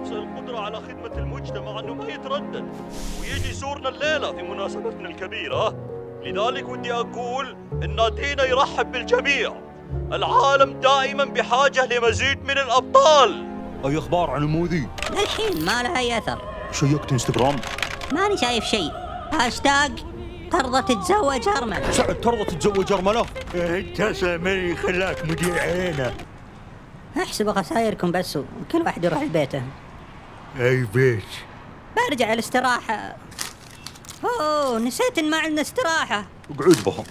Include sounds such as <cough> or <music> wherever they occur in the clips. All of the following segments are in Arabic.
نفس القدرة على خدمة المجتمع أنه ما يتردد ويجي يزورنا الليلة في مناسبتنا الكبيرة. لذلك ودي أقول أن نادينا يرحب بالجميع. العالم دائما بحاجة لمزيد من الأبطال. أي أخبار عن الموذي للحين ما لها اي اثر شيكت انستغرام. ماني شايف شيء. هاشتاج ترضى تتزوج أرملة سعد ترضى تتزوج ارمله انت سامري خلاك مدير عينة. احسبوا خسايركم بس وكل واحد يروح لبيته. أي بيت. برجع الاستراحة أوه نسيت إن ما عندنا استراحة. اقعد بها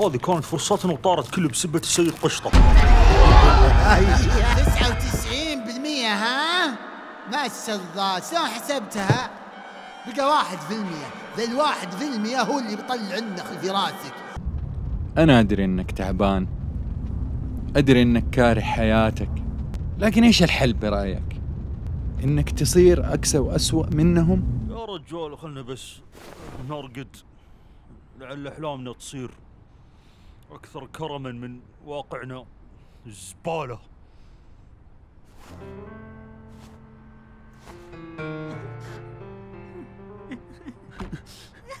هذه كانت فرصتنا وطارت كله بسبة السيد قشطة. 99% ها؟ ما شاء الله شلون حسبتها؟ بقى واحد في المية. ذا الواحد في المية هو اللي بيطلع النخل في راسك أنا أدري إنك تعبان. أدري إنك كاره حياتك. لكن إيش الحل برأيك؟ إنك تصير أقسى وأسوأ منهم؟ يا رجال خلنا بس نرقد. لعل أحلامنا تصير أكثر كرما من واقعنا.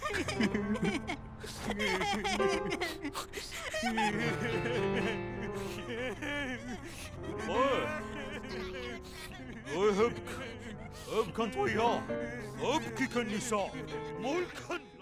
<laughs> 흡, 흡 컨토이야, 흡 기컨 유사, 몰컨.